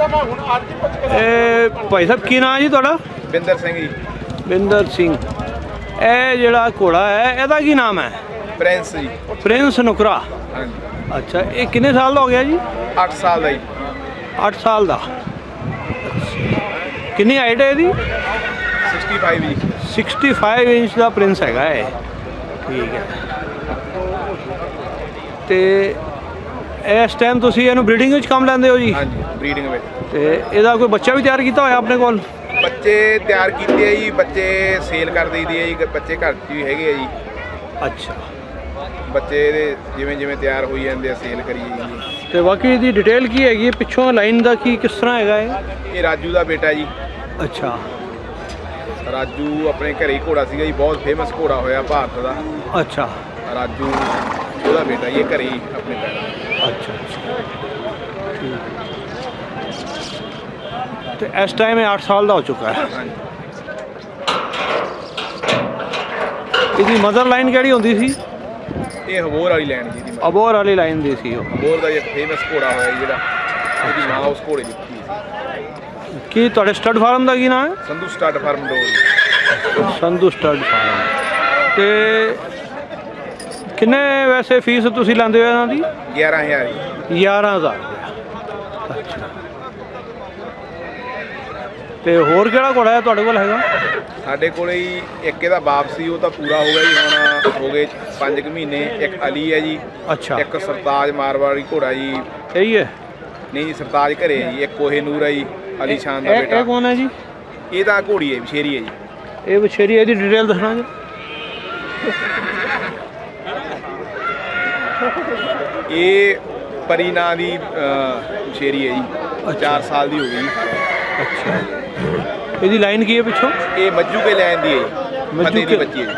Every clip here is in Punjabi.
ਇਹ ਭਾਈ ਸਾਹਿਬ ਕੀ ਨਾਮ ਜੀ ਤੁਹਾਡਾ? ਬਿੰਦਰ ਸਿੰਘ ਜੀ। ਬਿੰਦਰ ਸਿੰਘ। ਇਹ ਜਿਹੜਾ ਘੋੜਾ ਹੈ ਇਹਦਾ ਕੀ ਨਾਮ ਹੈ? ਪ੍ਰਿੰਸ ਜੀ। ਪ੍ਰਿੰਸ ਨੁਕਰਾ। ਹਾਂਜੀ। ਅੱਛਾ ਇਹ ਕਿੰਨੇ ਸਾਲ ਦਾ ਹੋ ਗਿਆ ਜੀ? 8 ਸਾਲ ਦਾ ਜੀ। 8 ਸਾਲ ਦਾ। ਕਿੰਨੀ ਹਾਈਟ ਹੈ ਇਹਦੀ? 65 ਜੀ। 65 ਇੰਚ ਦਾ ਪ੍ਰਿੰਸ ਹੈਗਾ ਇਹ। ਠੀਕ ਹੈ। ਤੇ ਇਸ ਟਾਈਮ ਤੁਸੀਂ ਇਹਨੂੰ ਬਰੀਡਿੰਗ ਵਿੱਚ ਕੰਮ ਲੈਂਦੇ ਹੋ ਜੀ? ਹਾਂਜੀ ਬਰੀਡਿੰਗ ਵਿੱਚ। ਤੇ ਇਹਦਾ ਕੋਈ ਬੱਚਾ ਵੀ ਤਿਆਰ ਕੀਤਾ ਹੋਇਆ ਆਪਣੇ ਕੋਲ? ਬੱਚੇ ਤਿਆਰ ਕੀਤੇ ਆ ਜੀ ਬੱਚੇ ਸੇਲ ਕਰ ਦਈਦੇ ਆ ਜੀ ਬੱਚੇ ਘਰ 'ਚ ਵੀ ਹੈਗੇ ਆ ਜੀ। ਅੱਛਾ। ਬੱਚੇ ਇਹਦੇ ਜਿਵੇਂ ਜਿਵੇਂ ਤਿਆਰ ਹੋਈ ਜਾਂਦੇ ਆ ਸੇਲ ਕਰੀਏ ਜੀ ਤੇ ਬਾਕੀ ਇਹਦੀ ਡਿਟੇਲ ਕੀ ਹੈਗੀ ਪਿੱਛੋਂ ਲਾਈਨ ਦਾ ਕੀ ਕਿਸ ਤਰ੍ਹਾਂ ਹੈਗਾ ਇਹ? ਇਹ ਰਾਜੂ ਦਾ ਬੇਟਾ ਜੀ। ਅੱਛਾ। ਰਾਜੂ ਆਪਣੇ ਘਰੇ ਹੀ ਘੋੜਾ ਸੀਗਾ ਜੀ ਬਹੁਤ ਫੇਮਸ ਘੋੜਾ ਹੋਇਆ ਭਾਰਤ ਦਾ। ਅੱਛਾ। ਰਾਜੂ ਉਹਦਾ ਬੇਟਾ ਇਹ ਘਰੇ ਹੀ ਆਪਣੇ ਪੈਰ ਅੱਛਾ ਅੱਛਾ। ਠੀਕ ਤੇ ਇਸ ਟਾਈਮ ਇਹ 8 ਸਾਲ ਦਾ ਹੋ ਚੁੱਕਾ ਹੈ। ਇਹਦੀ ਮਦਰ ਲਾਈਨ ਕਿਹੜੀ ਹੁੰਦੀ ਸੀ? ਇਹ ਹਬੋਰ ਵਾਲੀ ਲੈਣ ਜੀ ਦੀ ਅਬੋਰ ਵਾਲੀ ਲਾਈਨ ਦੀ ਸੀ ਉਹ। ਹਬੋਰ ਦਾ ਇਹ ਫੇਮਸ ਘੋੜਾ ਹੋਇਆ ਜੀ ਜਿਹੜਾ ਉਹਦੀ ਮਾਂ ਉਸ ਘੋੜੇ ਦੀ ਸੀ। ਕੀ ਤੁਹਾਡੇ ਸਟੱਡ ਫਾਰਮ ਦਾ ਕੀ ਨਾਮ ਹੈ? ਸੰਧੂ ਸਟਾਰਟ ਫਾਰਮ ਡੋਰ ਸੰਧੂ ਸਟੱਡ ਫਾਰਮ ਤੇ ਕਿੰਨੇ ਵੈਸੇ ਫੀਸ ਤੁਸੀਂ ਲੈਂਦੇ ਹੋ ਇਹਨਾਂ ਦੀ? 11000 ਜੀ। 11000 ਰੁਪਇਆ ਅੱਛਾ। ਤੇ ਹੋਰ ਕਿਹੜਾ ਘੋੜਾ ਹੈ ਤੁਹਾਡੇ ਕੋਲ ਹੈਗਾ? ਸਾਡੇ ਕੋਲੇ ਹੀ ਇੱਕ ਇਹਦਾ ਬਾਪ ਸੀ ਉਹ ਤਾਂ ਪੂਰਾ ਹੋ ਗਿਆ ਜੀ ਹੁਣ ਹੋ ਗਏ 5 ਕੁ ਮਹੀਨੇ ਇੱਕ ਅਲੀ ਹੈ ਜੀ ਅੱਛਾ। ਇੱਕ ਸਰਤਾਜ ਮਾਰਵਾੜੀ ਘੋੜਾ ਜੀ। ਇਹੀ ਹੈ? ਨਹੀਂ ਜੀ ਸਰਤਾਜ ਘਰੇ ਹੈ ਜੀ ਇੱਕ ਕੋਹੇ ਨੂਰ ਹੈ ਜੀ ਅਲੀ ਸ਼ਾਨ ਦਾ ਇਹ ਇਹ ਬੇਟਾ ਕੌਣ ਹੈ ਜੀ? ਇਹ ਤਾਂ ਘੋੜੀ ਹੈ ਸ਼ੇਰੀ ਹੈ ਜੀ। ਇਹ ਬਛੇਰੀ ਇਹਦੀ ਡਿਟੇਲ ਦੱਸਣਾ ਜੀ। ਇਹ ਪਰੀ ਨਾਂ ਦੀ ਸ਼ੇਰੀ ਹੈ ਜੀ। ਅੱਛਾ। 4 ਸਾਲ ਦੀ ਹੋ ਗਈ ਅੱਛਾ। ਇਹਦੀ ਲਾਈਨ ਕੀ ਹੈ ਪਿੱਛੋਂ? ਇਹ ਮੱਜੂ ਕੇ ਲੈਣ ਦੀ ਹੈ ਜੀ। ਮੱਜੂ ਦੀ ਕੇ- ਬੱਚੀ ਹੈ ਜੀ।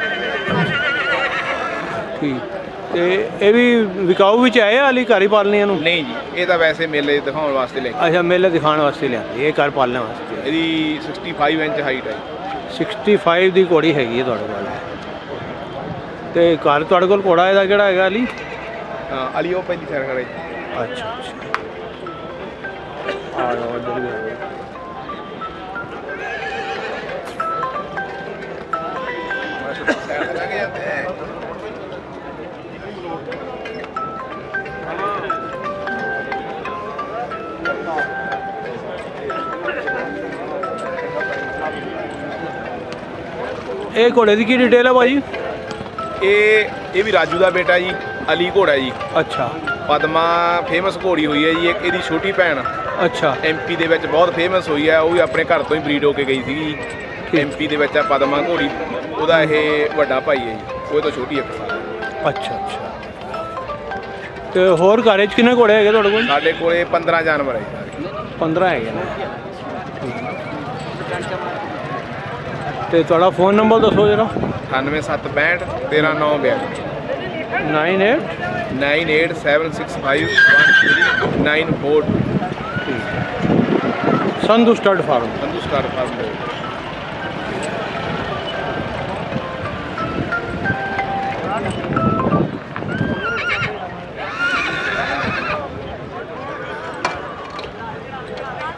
ਠੀਕ। ਤੇ ਇਹ ਵੀ ਵਿਕਾਊ ਵਿੱਚ ਆਏ ਆ ਅਲੀ ਘਰ ਹੀ ਪਾਲਣੀ ਇਹਨੂੰ ਨਹੀਂ ਜੀ ਇਹ ਤਾਂ ਵੈਸੇ ਮੇਲੇ ਦਿਖਾਉਣ ਵਾਸਤੇ ਲੈ ਕੇ ਅੱਛਾ ਮੇਲੇ ਦਿਖਾਉਣ ਵਾਸਤੇ ਲਿਆਂਦੀ ਇਹ ਘਰ ਪਾਲਣ ਵਾਸਤੇ। ਇਹਦੀ 65 ਇੰਚ ਹਾਈਟ ਹੈ 65 ਦੀ ਘੋੜੀ ਹੈਗੀ ਹੈ ਤੁਹਾਡੇ ਕੋਲ। ਤੇ ਘਰ ਤੁਹਾਡੇ ਕੋਲ ਘੋੜਾ ਇਹਦਾ ਕਿਹੜਾ ਹੈਗਾ ਅਲੀ ਆ ਗਏ। ਸਾਈਡ ਲੱਗ ਜਾਂਦੇ ਹੈ ਇਹ ਘੋੜੇ ਦੀ ਕੀ ਡਿਟੇਲ ਹੈ ਭਾਜੀ? ਇਹ ਇਹ ਵੀ ਰਾਜੂ ਦਾ ਬੇਟਾ ਜੀ। ਅਲੀ ਘੋੜਾ ਜੀ। ਅੱਛਾ। ਪਦਮਾ ਫੇਮਸ ਘੋੜੀ ਹੋਈ ਹੈ ਜੀ ਇੱਕ ਇਹਦੀ ਛੋਟੀ ਭੈਣ। ਅੱਛਾ। ਐਮਪੀ ਦੇ ਵਿੱਚ ਬਹੁਤ ਫੇਮਸ ਹੋਈ ਹੈ ਉਹ ਵੀ ਆਪਣੇ ਘਰ ਤੋਂ ਹੀ ਬਰੀਡ ਹੋ ਕੇ ਗਈ ਠੀਕ। ਐਮਪੀ ਦੇ ਵਿੱਚ ਆ ਪਦਮਾ ਘੋੜੀ ਉਹਦਾ ਇਹ ਵੱਡਾ ਭਾਈ ਹੈ ਜੀ ਉਹ ਤੋਂ ਛੋਟੀ ਹੈ। ਅੱਛਾ ਅੱਛਾ। ਤੇ ਹੋਰ ਘਰ 'ਚ ਕਿੰਨੇ ਘੋੜੇ ਹੈਗੇ ਤੁਹਾਡੇ ਕੋਲ? ਸਾਡੇ ਕੋਲੇ 15 ਜਾਨਵਰ ਹੈ। ਜੀ 15 ਹੈਗੇ ਨੇ। ਤੇ ਤੁਹਾਡਾ ਫੋਨ ਨੰਬਰ ਦੱਸੋ ਜਰਾ। 9762 13942 98 9876513942 Sandhu stud farm Sandhu star farm ਦੇ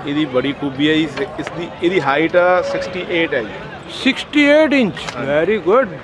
ਇਹਦੀ ਬੜੀ ਖੂਬੀ ਹੈ ਜੀ ਇਸ ਦੀ ਇਹਦੀ ਹਾਈਟ 68 ਹੈ ਜੀ 68 ਇੰਚ ਵੈਰੀ ਗੁੱਡ